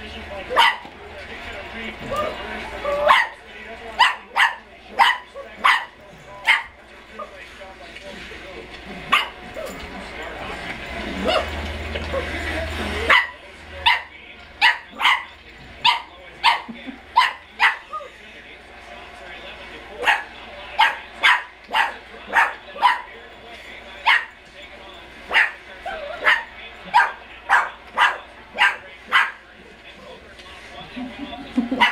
Woo! Ha ha ha.